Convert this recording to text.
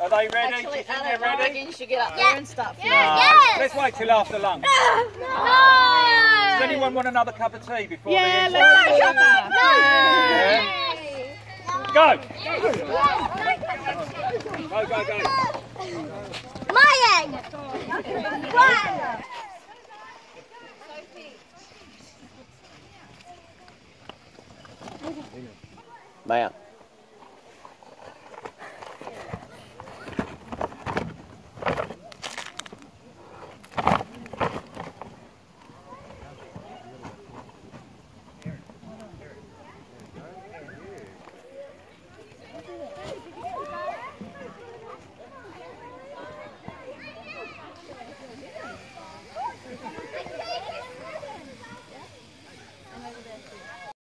Are they ready? Actually, Do you think they're ready? you should get up yeah. there and start filming. No. Let's wait till after lunch. No. No! Does anyone want another cup of tea before Yeah, the let's no, come on. No. Yeah. cuppa. Go! Yes. Go, go, go. My egg! One! Maya.